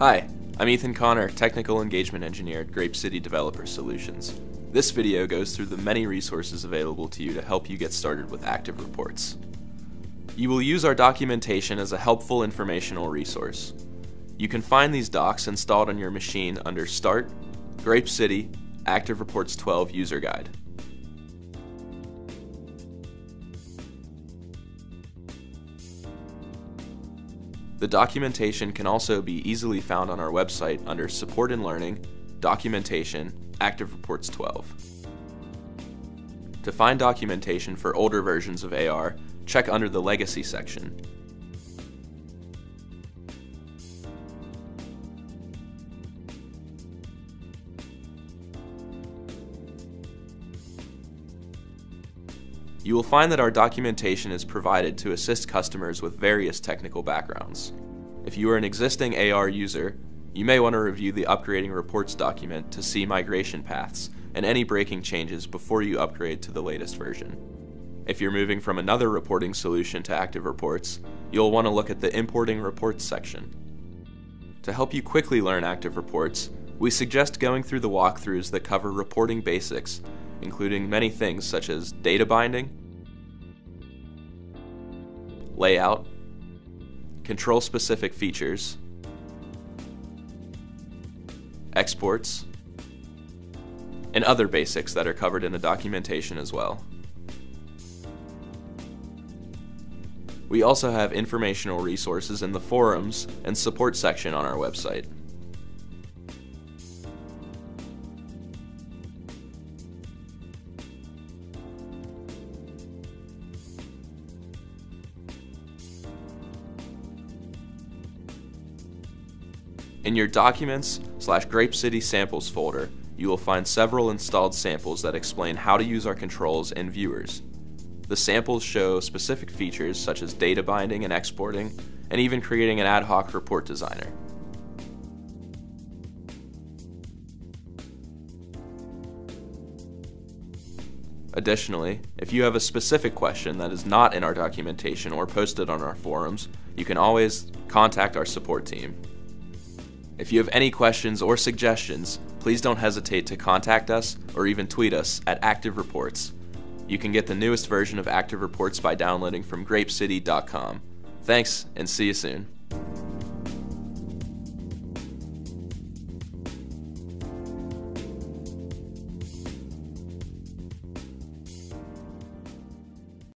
Hi, I'm Ethan Connor, Technical Engagement Engineer at GrapeCity Developer Solutions. This video goes through the many resources available to you to help you get started with ActiveReports. You will use our documentation as a helpful informational resource. You can find these docs installed on your machine under Start, GrapeCity, Active Reports 12 User Guide. The documentation can also be easily found on our website under Support and Learning, Documentation, ActiveReports 12. To find documentation for older versions of AR, check under the Legacy section. You will find that our documentation is provided to assist customers with various technical backgrounds. If you are an existing AR user, you may want to review the Upgrading Reports document to see migration paths and any breaking changes before you upgrade to the latest version. If you're moving from another reporting solution to ActiveReports, you'll want to look at the Importing Reports section. To help you quickly learn ActiveReports, we suggest going through the walkthroughs that cover reporting basics including many things such as data binding, layout, control specific features, exports, and other basics that are covered in the documentation as well. We also have informational resources in the forums and support section on our website. In your Documents slash GrapeCity Samples folder, you will find several installed samples that explain how to use our controls and viewers. The samples show specific features such as data binding and exporting, and even creating an ad hoc report designer. Additionally, if you have a specific question that is not in our documentation or posted on our forums, you can always contact our support team. If you have any questions or suggestions, please don't hesitate to contact us or even tweet us at ActiveReports. You can get the newest version of ActiveReports by downloading from grapecity.com. Thanks, and see you soon.